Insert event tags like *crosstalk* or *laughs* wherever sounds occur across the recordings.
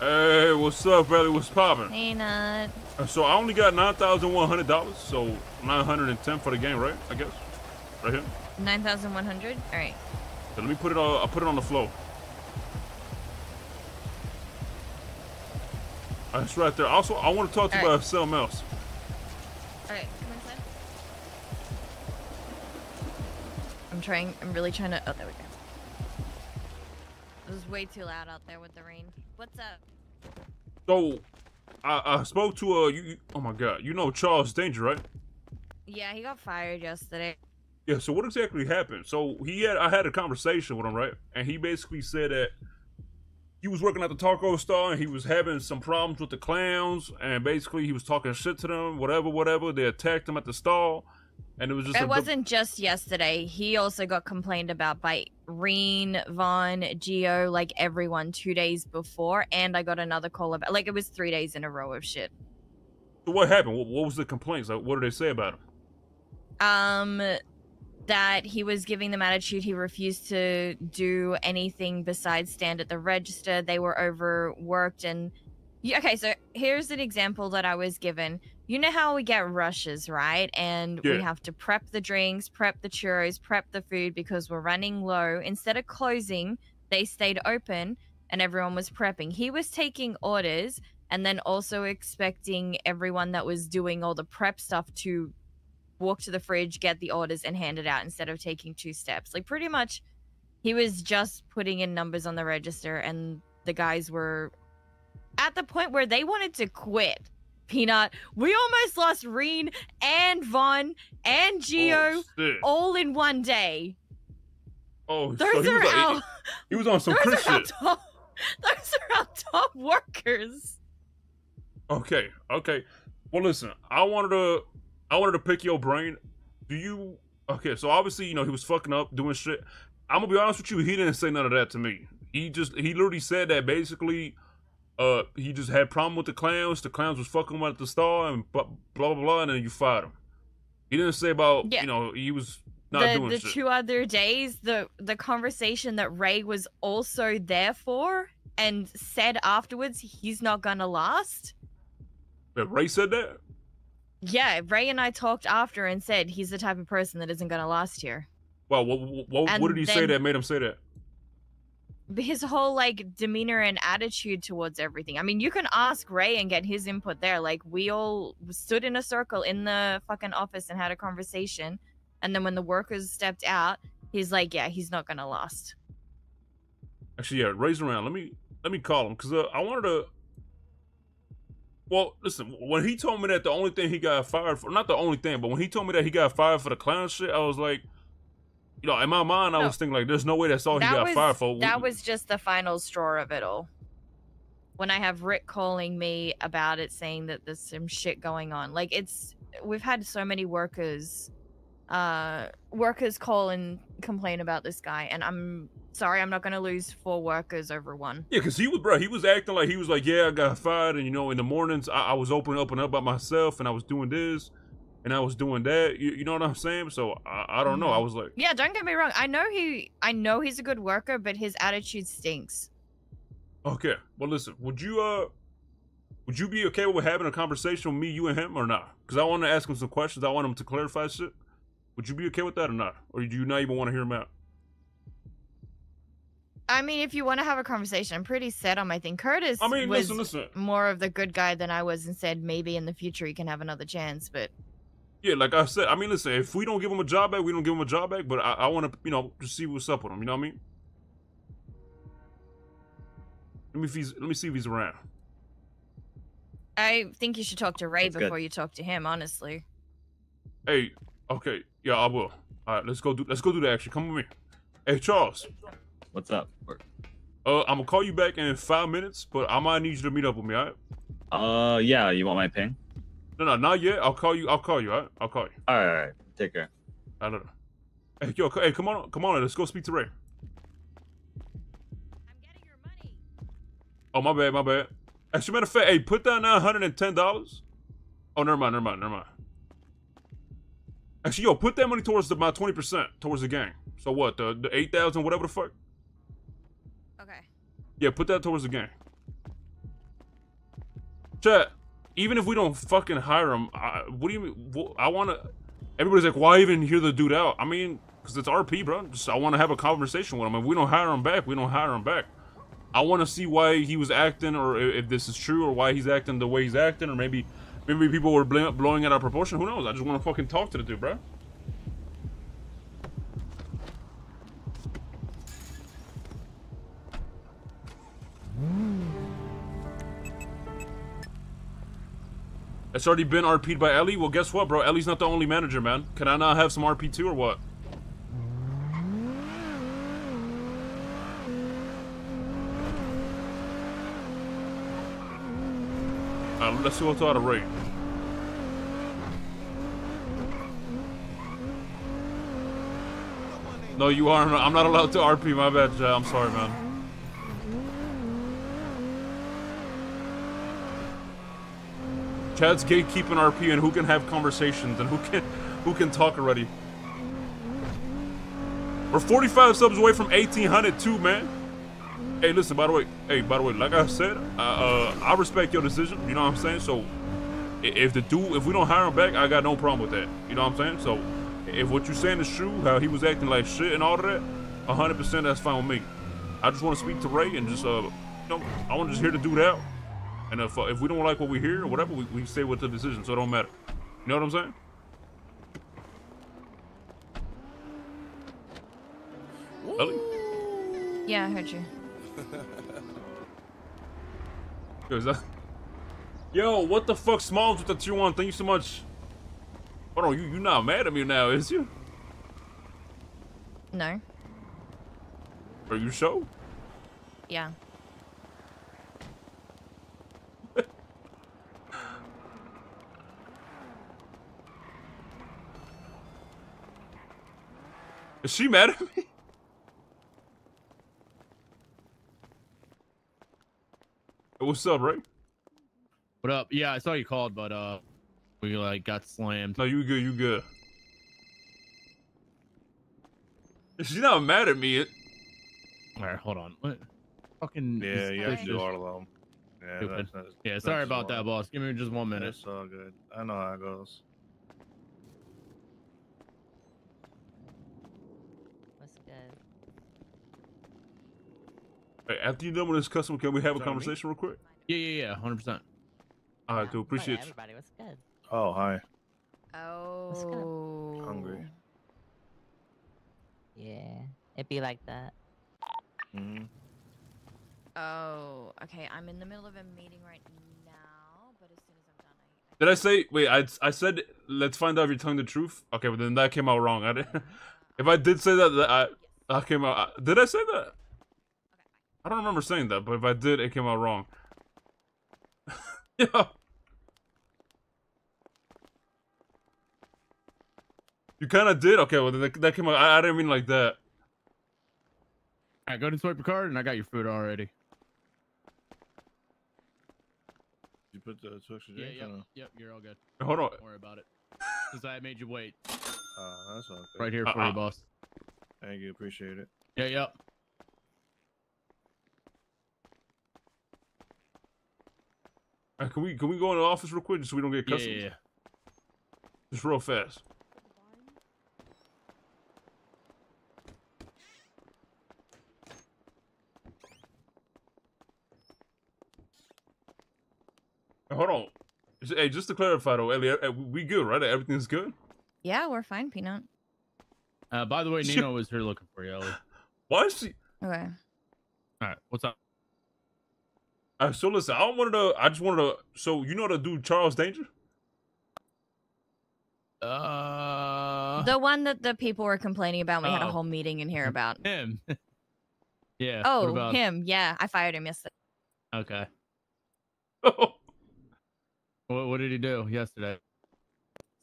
Hey, what's up, Ellie? What's poppin'? Hey, Nut. Uh, So I only got nine thousand one hundred dollars, so nine hundred and ten for the game, right? I guess, right here. 9,100? All right. So let me put it on. I'll put it on the floor. That's right there. Also, I want to talk to you All right. about something else. All right, come inside. I'm trying, I'm really trying to, oh, there we go. It was way too loud out there with the rain. What's up? So, I, I spoke to uh, you, you. Oh my God, you know Charles Danger, right? Yeah, he got fired yesterday. Yeah. So what exactly happened? So he had. I had a conversation with him, right? And he basically said that he was working at the taco store and he was having some problems with the clowns, and basically he was talking shit to them, whatever, whatever. They attacked him at the stall, and it was just. It wasn't just yesterday. He also got complained about by Reen, Vaughn, Geo, like everyone two days before. And I got another call about, like, it was three days in a row of shit. So what happened? What, what was the complaints? Like, what did they say about him? um that he was giving them attitude he refused to do anything besides stand at the register they were overworked and Yeah, okay so here's an example that i was given you know how we get rushes right and we have to prep the drinks prep the churros prep the food because we're running low instead of closing they stayed open and everyone was prepping he was taking orders and then also expecting everyone that was doing all the prep stuff to walk to the fridge, get the orders, and hand it out instead of taking two steps. Like pretty much, he was just putting in numbers on the register, and the guys were at the point where they wanted to quit. Peanut, we almost lost Reen and Vaughn and Geo Oh, all in one day. Oh, so Those he are was, like, our, he was on some those are top, those are our top workers. Okay, okay. Well, listen, I wanted to, I wanted to pick your brain. Do you? Okay, so obviously, you know, he was fucking up, doing shit. I'm gonna be honest with you. He didn't say none of that to me. He just, he literally said that basically, uh, he just had problem with the clowns. The clowns was fucking him at the star and blah blah blah, blah and then you fired him. He didn't say about, Yeah. you know, he was not the doing the shit. two other days, the the conversation that Ray was also there for and said afterwards he's not gonna last. That Ray said that. Yeah, Ray and I talked after and said he's the type of person that isn't gonna last here. Well, what, what, what, what did he say that made him say that? His whole like demeanor and attitude towards everything. I mean, you can ask Ray and get his input there. Like we all stood in a circle in the fucking office and had a conversation, and then when the workers stepped out, he's like, "Yeah, he's not gonna last." Actually, yeah, Ray's around. Let me let me call him because uh, I wanted to. Well, listen. When he told me that the only thing he got fired for, not the only thing, but when he told me that he got fired for the clown shit, I was like, you know, in my mind, I No. was thinking like, there's no way that's all he got was fired for. that was just the final straw of it all. When I have Rick calling me about it, saying that there's some shit going on, like it's we've had so many workers, uh, workers call and complain about this guy, and I'm sorry, I'm not gonna lose four workers over one. Yeah, because he was, bro. He was acting like he was like, yeah, I got fired, and you know, in the mornings, I, I was opening up and up about myself, and I was doing this, and I was doing that. You, you know what I'm saying? So I, I don't know. I was like, Yeah, don't get me wrong. I know he, I know he's a good worker, but his attitude stinks. okay, well, listen, would you uh, would you be okay with having a conversation with me, you, and him, or not? Because I want to ask him some questions. I want him to clarify shit. Would you be okay with that or not? Or do you not even want to hear him out? I mean, if you want to have a conversation, I'm pretty set on my thing. Curtis I mean, was listen, listen. more of the good guy than I was and said maybe in the future he can have another chance. But Yeah, like I said, I mean, listen, if we don't give him a job back, we don't give him a job back. But I, I want to, you know, just see what's up with him. You know what I mean? Let me if he's, let me see if he's around. I think you should talk to Ray That's good. before you talk to him. Honestly, Hey, okay, yeah, I will. All right, let's go do, let's go do the action. Come with me. Hey, Charles. What's up? Uh, I'm gonna call you back in five minutes, but I might need you to meet up with me. All right? Uh, yeah. You want my ping? No, no, not yet. I'll call you. I'll call you. All right? I'll call you. All right. All right. Take care. I don't know. Hey, yo, hey, come on, come on, let's go speak to Ray. I'm getting your money. Oh, my bad, my bad. As a matter of fact, hey, put down that hundred and ten dollars. Oh, never mind, never mind, never mind. Actually, yo, put that money towards the, my twenty percent towards the gang. So what? The the eight thousand, whatever the fuck. Okay. Yeah, put that towards the gang. Chat, even if we don't fucking hire him, I, what do you mean? I want to. Everybody's like, why even hear the dude out? I mean, because it's RP, bro. Just I want to have a conversation with him. If we don't hire him back, we don't hire him back. I want to see why he was acting, or if this is true, or why he's acting the way he's acting, or maybe maybe people were bl- blowing it out of proportion. Who knows? I just want to fucking talk to the dude, bro. Already been RP'd by Ellie. Well, guess what, bro? Ellie's not the only manager, man. Can I not have some RP too, or what? Let's see what's out of rate. No, you aren't. I'm not allowed to RP. My bad, Jay. I'm sorry, man. Chad's gatekeeping RP and who can have conversations and who can who can talk already. We're 45 subs away from 1800 too, man. Hey, listen. By the way, hey, by the way, like I said, uh, uh, I respect your decision. You know what I'm saying? So, if the dude, if we don't hire him back, I got no problem with that. You know what I'm saying? So, if what you're saying is true, how he was acting like shit and all of that, 100% that's fine with me. I just want to speak to Ray and just, uh, you know, I want to just hear the dude out. And if uh, if we don't like what we hear or whatever, we, we stay with the decision, so it don't matter. You know what I'm saying? Ellie? Yeah, I heard you. *laughs* Yo, that... Yo, what the fuck, Smalls with the tier one? Thank you so much. Hold on, you you not mad at me now, is you? No. Are you sure? Yeah. Is she mad at me? Hey, *laughs* What's up, Ray? What up? Yeah, I saw you called, but uh, we like got slammed. No, you good, you good. She's not mad at me. It, All right, hold on. What? Fucking Yeah, this- you have to do all of them. Yeah, that's, that's, Yeah, that's sorry about that, boss. Give me just one minute. It's all good. I know how it goes. Hey, after you're done with this customer, can we have a Is that conversation real quick? Yeah, yeah, yeah, hundred percent. I Yeah, do appreciate you. everybody. What's good? Oh, hi. Oh. Hungry. Yeah, it'd be like that. hmm Oh, okay. I'm in the middle of a meeting right now, but as soon as I'm done, I. Did I say? Wait, I I said let's find out if you're telling the truth. Okay, but then that came out wrong. I did, *laughs* if I did say that, that I I came out. Did I say that? I don't remember saying that, but if I did, it came out wrong. *laughs* yeah. You kind of did. Okay, well that, that came out. I, I didn't mean like that. All right, go and swipe your card, and I got your food already. You put the two extra Yeah, yep, on? yep. You're all good. Hold on. Don't worry about it. Since I made you wait, Oh, that's all good. right here for Uh-uh. you, boss. Thank you. Appreciate it. Yeah, yep. Uh, can we can we go in the office real quick just so we don't get Yeah, customs? yeah, yeah. Just real fast. Hey, Hold on. Hey, just to clarify though, Ellie, uh, we good, right? Everything's good. Yeah, we're fine, Peanut. Uh, by the way, *laughs* Nino was here looking for you, Ellie. Why is she? Okay. All right, what's up? Uh, so listen, I don't wanted to. I just wanted to. So you know the dude Charles Danger? Uh, The one that the people were complaining about, we had a Oh. whole meeting in here about. him. *laughs* yeah. Oh, about- him. Yeah, I fired him yesterday. Okay. Oh, *laughs* What, what did he do yesterday?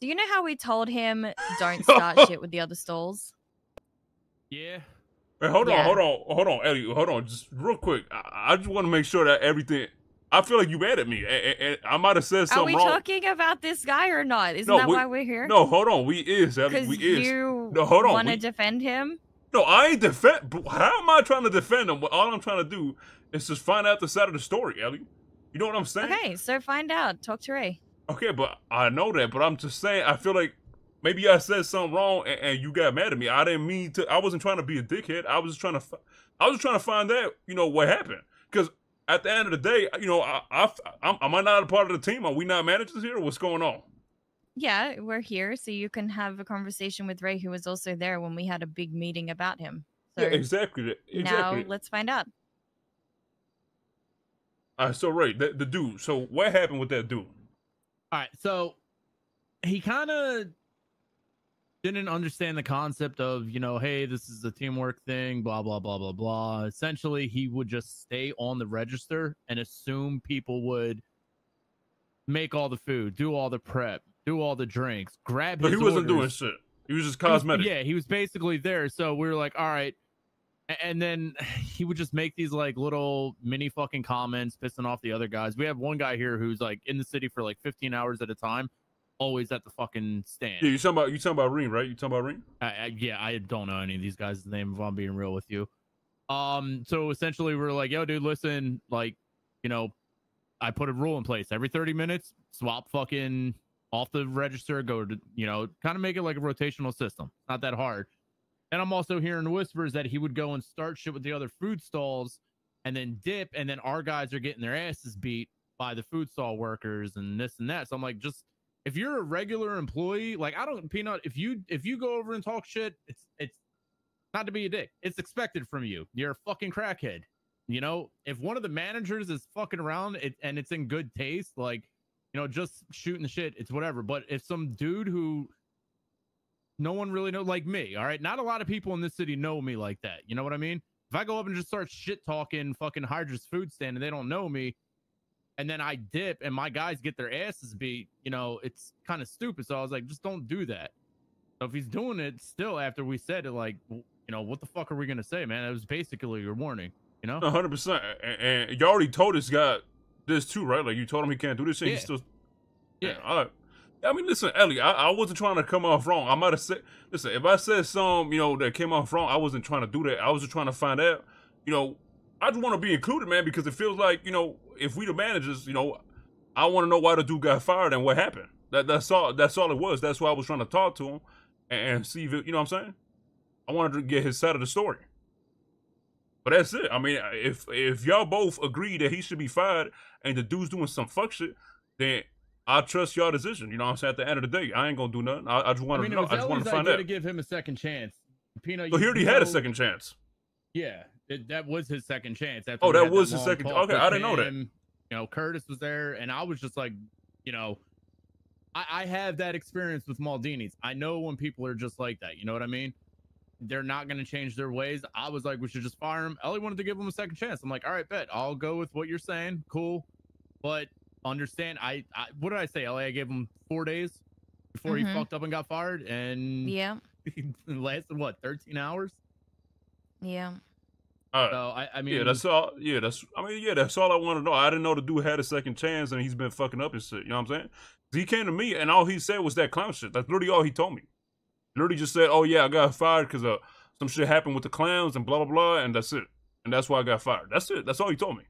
Do you know how we told him don't *laughs* start shit with the other stalls? Yeah. Hey, hold Yeah. on, hold on, hold on, Ellie, hold on, just real quick. I, I just want to make sure that everything. I feel like you mad at me, and, and I might have said something. Are we wrong. talking about this guy or not? Isn't No, that we- why we're here? No, hold on, we is, Ellie, we is. you No, hold on, want to defend him. No, I ain't defend. How am I trying to defend him? All I'm trying to do is just find out the side of the story, Ellie. You know what I'm saying? Okay, so find out. Talk to Ray. Okay, but I know that, but I'm just saying, I feel like maybe I said something wrong and, and you got mad at me. I didn't mean to. I wasn't trying to be a dickhead. I was just trying to. I was just trying to find out, you know, what happened. Because at the end of the day, you know, I, I, I'm, am I not a part of the team? Are we not managers here? What's going on? Yeah, we're here so you can have a conversation with Ray, who was also there when we had a big meeting about him. So yeah, exactly. Exactly. now let's find out. All right, so Ray, the, the dude. So what happened with that dude? All right, so he kind of didn't understand the concept of, you know, hey, this is a teamwork thing, blah blah blah blah blah. Essentially, he would just stay on the register and assume people would make all the food, do all the prep, do all the drinks, grab But he wasn't doing shit. He was just cosmetic. yeah, he was basically there. So we were like, all right. And then *sighs* he would just make these like little mini fucking comments, pissing off the other guys. We have one guy here who's like in the city for like 15 hours at a time, always at the fucking stand. Yeah, you talking about you talking about Reen, right? You talking about Reen? I, I, yeah, I don't know any of these guys' name if I'm being real with you. Um, so essentially we're like, yo, dude, listen, like, you know, I put a rule in place every 30 minutes, swap fucking off the register, go to, you know, kind of make it like a rotational system. Not that hard. And I'm also hearing whispers that he would go and start shit with the other food stalls and then dip, and then our guys are getting their asses beat by the food stall workers and this and that. So I'm like, just if you're a regular employee, like I don't peanut, if you if you go over and talk shit, it's it's not to be a dick. It's expected from you. You're a fucking crackhead. You know, if one of the managers is fucking around it, and it's in good taste, like you know, just shooting the shit, it's whatever. But if some dude who no one really know, like me, all right, not a lot of people in this city know me like that. You know what I mean? If I go up and just start shit talking fucking Hydra's food stand and they don't know me, and then I dip and my guys get their asses beat, you know, it's kind of stupid. So I was like, just don't do that. So if he's doing it still after we said it, like, you know, what the fuck are we gonna say, man? It was basically your warning, you know? hundred percent. And, and you already told this guy this too, right? Like you told him he can't do this shit. He Yeah. still. Yeah. All right. I mean, listen, Ellie. I, I wasn't trying to come off wrong. I might have said, listen, if I said some, you know, that came off wrong, I wasn't trying to do that. I was just trying to find out, you know, I just want to be included, man, because it feels like, you know, if we the managers, you know, I want to know why the dude got fired and what happened. That that's all. That's all it was. That's why I was trying to talk to him and, and see if it, you know what I'm saying. I wanted to get his side of the story. But that's it. I mean, if if y'all both agree that he should be fired and the dude's doing some fuck shit, then I trust y'all decision. You know what I'm saying? At the end of the day, I ain't gonna do nothing. I, I just want mean, to it know. was I just want to find out. to give him a second chance. Peanut, So he already had a second chance. Yeah, it, that was his second chance. After Oh, that had was his second- talk okay, I didn't know that. You know, Curtis was there, and I was just like, you know, I, I have that experience with Maldini's. I know when people are just like that. You know what I mean? They're not going to change their ways. I was like, we should just fire him. Ellie wanted to give him a second chance. I'm like, all right, bet. I'll go with what you're saying. Cool, but understand. I, I what did I say, Ellie? I gave him four days before Mhm. he fucked up and got fired, and Yeah, *laughs* it lasted what 13 hours. yeah. Right. So I, I mean, yeah, that's all. Yeah, that's. I mean, yeah, that's all I want to know. I didn't know the dude had a second chance and he's been fucking up and shit. You know what I'm saying? He came to me and all he said was that clown shit. That's literally all he told me. Literally just said, "Oh yeah, I got fired because uh, some shit happened with the clowns and blah blah blah," and that's it. And that's why I got fired. That's it. That's all he told me.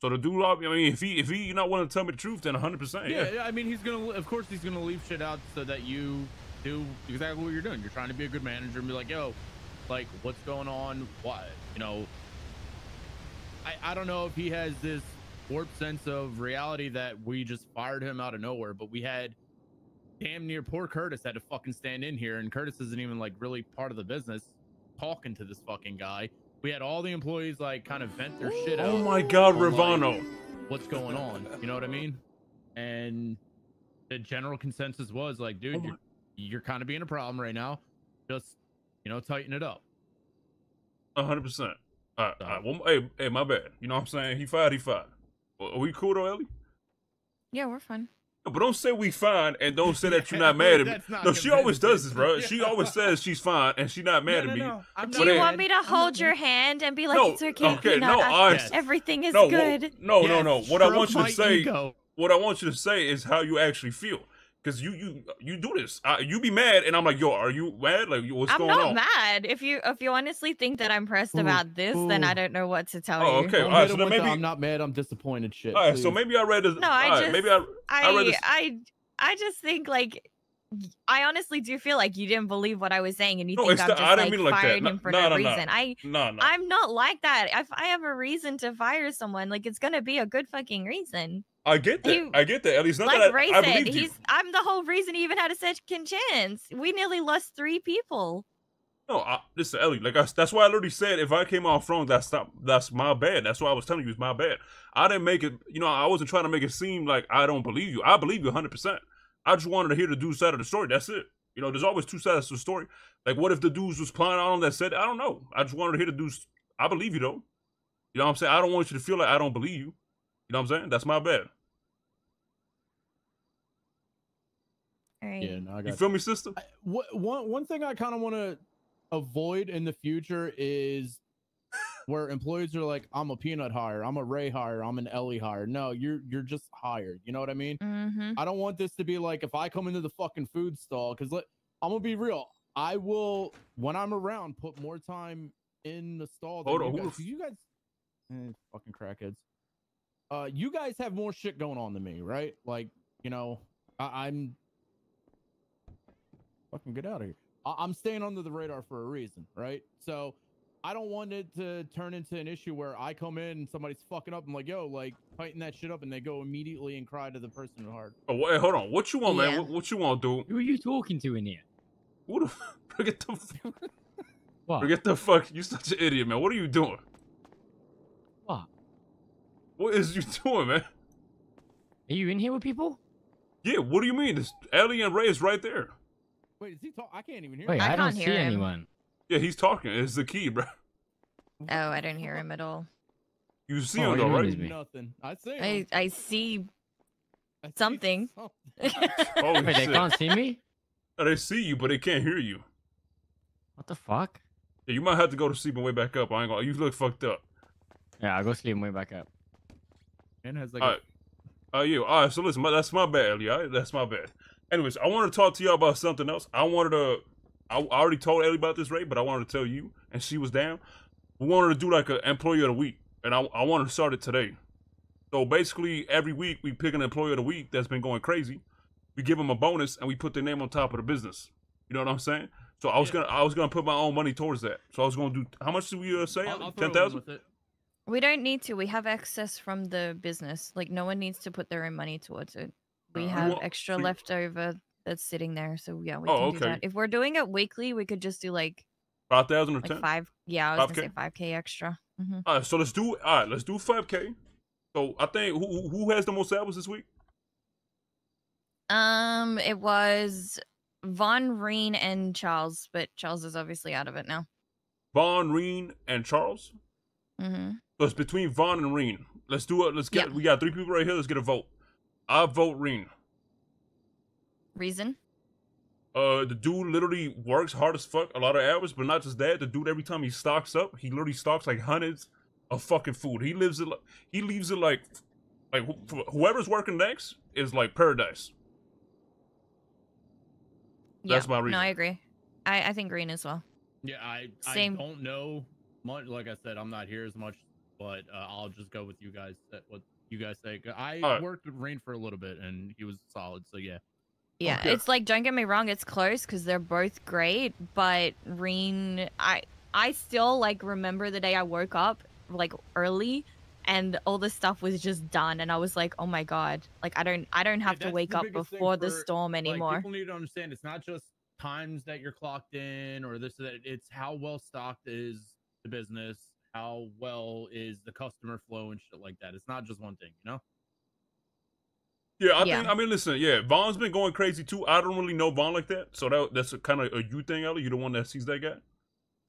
So the dude, I mean, if he if he not want to tell me the truth, then 100. percent Yeah, Yeah. I mean, he's gonna. Of course, he's gonna leave shit out so that you do exactly what you're doing. You're trying to be a good manager and be like, yo, like, what's going on? what You know, I I don't know if he has this warped sense of reality that we just fired him out of nowhere, but we had damn near poor Curtis had to fucking stand in here, and Curtis isn't even like really part of the business talking to this fucking guy. We had all the employees like kind of vent their shit oh out Oh my God, on, like, what's going on. You know what I mean? And the general consensus was like, dude, Oh you're, you're kind of being a problem right now. Just, you know, tighten it up. 100. percent All right, all right. Well, hey, hey, my bad. You know what I'm saying? He fired. He fired. Are we cool though, Ellie? Yeah, we're fine. But don't say we fine and don't say that you're not *laughs* mad at me. Not No, she always does this, bro. She always *laughs* says she's fine and she's not mad no, at me. no, no. Do you hey- want me to hold your hand and be like, No, it's okay, okay, Peanut, no, I- I- Yes. everything is no, well, good. no, no, Yes, no. What I want you to say, ego. what I want you to say is how you actually feel. Because you you you do this. Uh, you be mad, and I'm like, yo, are you mad? Like, what's I'm going not mad. If you if you honestly think that I'm pressed Ooh, about this, then I don't know what to tell Oh, you. okay. Don't all right, so him then with the maybe- I'm not mad. I'm disappointed. Shit. All right, so maybe I read this. No, I all right, just maybe I I read I this. I I just think like I honestly do feel like you didn't believe what I was saying, and you No, think I'm the- just I didn't like mean like firing No- him for no, no, no, no. reason. I no, no. I'm not like that. If I have a reason to fire someone, like it's gonna be a good fucking reason. I get that. you- I get that. At least not like that Ray I, I said, believed you. he's I'm the whole reason he even had a second chance. We nearly lost three people. No, I, listen, Ellie. Like I, that's why I literally said if I came off wrong, that's not that's my bad. That's why I was telling you it's my bad. I didn't make it. You know, I wasn't trying to make it seem like I don't believe you. I believe you 100. percent I just wanted to hear the dude's side of the story. That's it. You know, there's always two sides to the story. Like, what if the dudes was playing on him that said, I don't know. I just wanted to hear the dudes. I believe you though. You know what I'm saying? I don't want you to feel like I don't believe you. You know what I'm saying? That's my bad. All right. Yeah, no, I got You feel me, sister? I- wha- one one thing I kind of want to avoid in the future is where employees are like, "I'm a peanut hire, I'm a Ray hire, I'm an Ellie hire." No, you're you're just hired. You know what I mean? Mm-hmm. I don't want this to be like if I come into the fucking food stall because I'm gonna be real. I will when I'm around put more time in the stall. Than Hold you on, who guys. the 'cause You guys, eh, fucking crackheads. Uh, you guys have more shit going on than me, right? Like, you know, I, I'm fucking get out of here. I, I'm staying under the radar for a reason, right? So I don't want it to turn into an issue where I come in and somebody's fucking up. I'm like, yo, like tighten that shit up, and they go immediately and cry to the person who hard. Oh, wait, hold on. What you want, man? What, what you want, dude? Who are you talking to in here? Who the *laughs* forget the What? forget the fuck? You such an idiot, man. What are you doing? What? What is you *laughs* doing, man? Are you in here with people? Yeah, what do you mean? This Ellie and Ray is right there. Wait, is he talk? I can't even hear. Wait, him. I I, don't see hear him. anyone. Yeah, he's talking. It's the key, bro. Oh, I don't hear him at all. You see Oh, him what though, right? Nothing. I see. Him. I I see something. something. *laughs* Holy Wait, they can't see me? No, they see you, but they can't hear you. What the fuck? Yeah, you might have to go to sleep and wake back up. I ain't gonna. You look fucked up. Yeah, I'll go sleep and wake back up. And has like. Right. Uh, you. All right. So listen, my, that's my bad, right? That's my bad. Anyways, I wanted to talk to y'all about something else. I wanted to. I, I already told Ellie about this, Ray, but I wanted to tell you, and she was down. We wanted to do like an employee of the week, and I I wanted to start it today. So basically, every week we pick an employee of the week that's been going crazy. We give them a bonus, and we put their name on top of the business. You know what I'm saying? So I was Yeah. gonna I was gonna put my own money towards that. So I was gonna do how much did we uh, say? I'll, I'll throw Ten thousand. We don't need to. We have excess from the business. Like no one needs to put their own money towards it. We Uh, have extra you- left over that's sitting there. So yeah, we Oh, can do okay. that. If we're doing it weekly, we could just do like Five thousand or like ten? five. Yeah, I was gonna say five k extra. hmm All right, so let's do. All right, let's do five k. So I think who who- has the most hours this week? Um, it was Vaughn Reen and Charles, but Charles is obviously out of it now. Vaughn Reen, and Charles. hmm So it's between Vaughn and Reen. Let's do it. Let's get. Yeah. We got three people right here. Let's get a vote. I vote Reen. Reason? Uh, the dude literally works hard as fuck, a lot of hours, but not just that. The dude every time he stocks up, he literally stocks like hundreds of fucking food. He lives it. Like, he leaves it like, like wh- whoever's working next is like paradise. That's yeah. my No, reason. I agree. I I think Green as well. Yeah, I Same. I don't know much. Like I said, I'm not here as much, but uh, I'll just go with you guys. That what you guys say. I Alright. worked with Rain for a little bit, and he was solid. So yeah, Yeah, Okay. it's like don't get me wrong, it's close because they're both great, but Reen, I I still like remember the day I woke up like early, and all the stuff was just done, and I was like, oh my god, like I don't I don't have to wake up biggest thing before the for, storm like, anymore. people need to understand it's not just times that you're clocked in or this or that. It's how well stocked is the business, how well is the customer flow and shit like that. It's not just one thing, you know. Yeah, I Yeah. think. I mean, listen. Yeah, Vaughn's been going crazy too. I don't really know Vaughn like that, so that that's a kind of a you thing, Ellie. You're the one that sees that guy.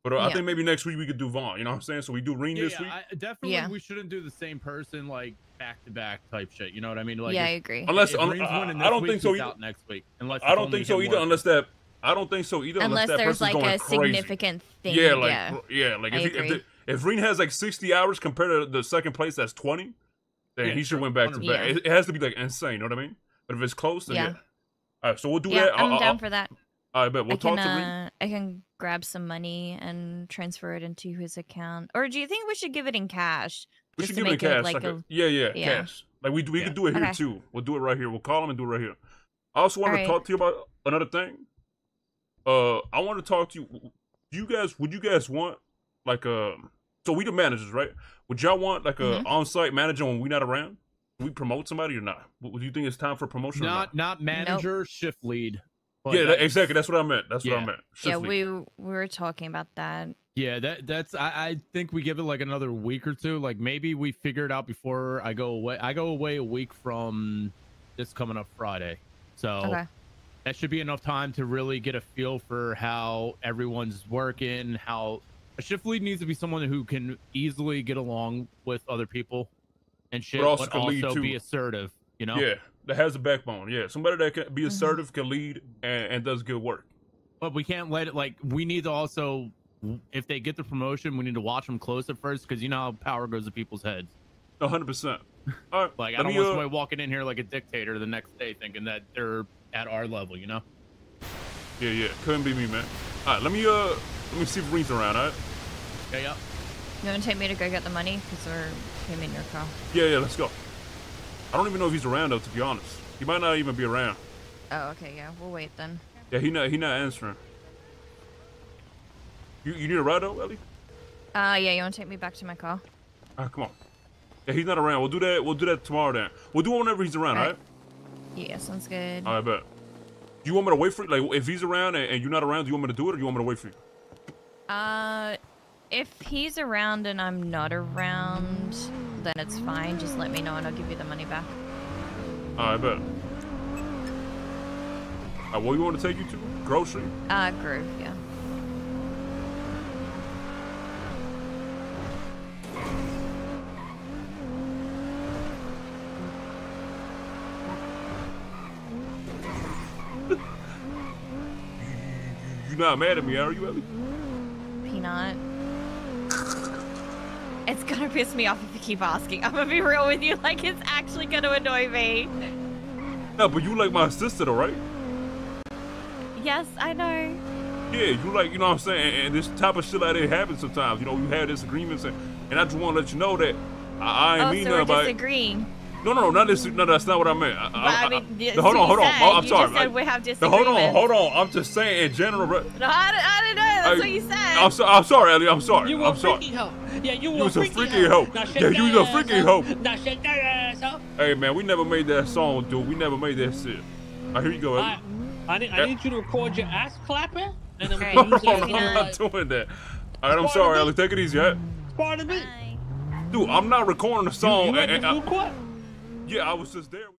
But uh, I think maybe next week we could do Vaughn. You know what I'm saying? So we do Reen Yeah, this yeah, week, I, definitely. Yeah. We shouldn't do the same person like back to back type shit. You know what I mean? Like yeah, I agree. unless if un- Rain's I, winning I don't week, think so he's either. out next week. Unless I don't think so either. working. Unless that, I don't think so either. Unless that there's person's like a crazy. significant thing. Yeah, like yeah. yeah, like I if, he, if, the, if Reen has like 60 hours compared to the second place that's 20, then Yeah, he should win back to back. Yeah. It, it has to be like insane. You know what I mean? But if it's close, then yeah. Yeah. All right, so we'll do yeah, that. I'm I'll, down I'll, for that. I bet we'll I can talk to Reed. uh, I can grab some money and transfer it into his account. Or do you think we should give it in cash? We just should give it make it cash. like Like a, a- yeah, yeah, yeah. cash. Like we we Yeah. could do it here Okay. too. We'll do it right here. We'll call him and do it right here. I also wanted Alright. to talk to you about another thing. Uh, I want to talk to you. You guys, would you guys want like um? So we the managers, right? Would y'all want like a Mhm. on-site manager when we not around? Do we promote somebody or not? Would would you think it's time for promotion? or Not not? not manager, shift lead. But Yeah, that, exactly. That's what I meant. That's what I Yeah. meant. yeah, lead. we we were talking about that. Yeah, that that's I, I think we give it like another week or two. Like maybe we figure it out before I go away. I go away a week from this coming up Friday. So Okay. that should be enough time to really get a feel for how everyone's working, how a shift lead needs to be someone who can easily get along with other people and shit, But also but can lead, also be assertive, you know? Yeah, that has a backbone. Yeah, somebody that can Mm-hmm. be assertive, can lead, and, and does good work. But we can't let it like we need to also if they get the promotion, we need to watch them close at first because you know how power goes to people's heads. A hundred percent. *laughs* All right, Like I don't me, want uh, somebody walking in here like a dictator the next day thinking that they're at our level, you know? Yeah, yeah, couldn't be me, man. All right, let me uh, let me see if Reed's around. All right. Yeah, yeah. You want to take me to go get the money? Because we're came in your car. Yeah, yeah, let's go. I don't even know if he's around though, to be honest. He might not even be around. Oh, okay, yeah. We'll wait then. Yeah, he not he not answering. You you need a ride though, Ellie? Uh, yeah. You want to take me back to my car? All right, come on. Yeah, he's not around. We'll do that. We'll do that tomorrow then. We'll do it whenever he's around. All right. Alright. Yeah, sounds good. All right, bet. Do you want me to wait for you? Like, if he's around and, and you're not around, do you want me to do it or do you want me to wait for you? Uh, if he's around and I'm not around, then it's fine. Just let me know and I'll give you the money back. I bet. All right, do you want to take you to? Grocery? Uh, Groove, yeah. *laughs* You not mad at me, are you, Ellie? Peanut. It's gonna piss me off if you keep asking. I'm gonna be real with you. Like, it's actually gonna annoy me. No, but you like my sister though, right? Yes, I know. Yeah, you like, you know what I'm saying? And, and this type of shit like that happens sometimes. You know, you have disagreements, and, and I just want to let you know that I, I ain't oh, mean so nothing about it. Disagreeing. No, no, no, not this. No, that's not what I meant. I, But I, mean, I- hold on, hold on. said. Oh, I'm you sorry. Just said I- we have no, disagreements. hold on, hold on. I'm just saying in general. bro. No, I, don't- I don't know. That's I- what you said. I'm, so, I'm sorry, Ellie. I'm sorry. You were I'm a sorry. freaky hoe. Yeah, you, You were was a freaky, freaky hoe. hoe. Yeah, you was a freaky ass hoe. Now shake that ass up. Hey, man, we never made that song, dude. We never made that shit. All right, here you go, Ellie. I, I, need, Yeah. I need you to record your ass clapping, and then we Alright, can *laughs* No, use it I'm not doing that. All right, I'm sorry, Ellie. Take it easy, all right? part of it. Bye. Dude, I'm not recording the You, song. you at and- uh, the and I- food court? Yeah, I was just there.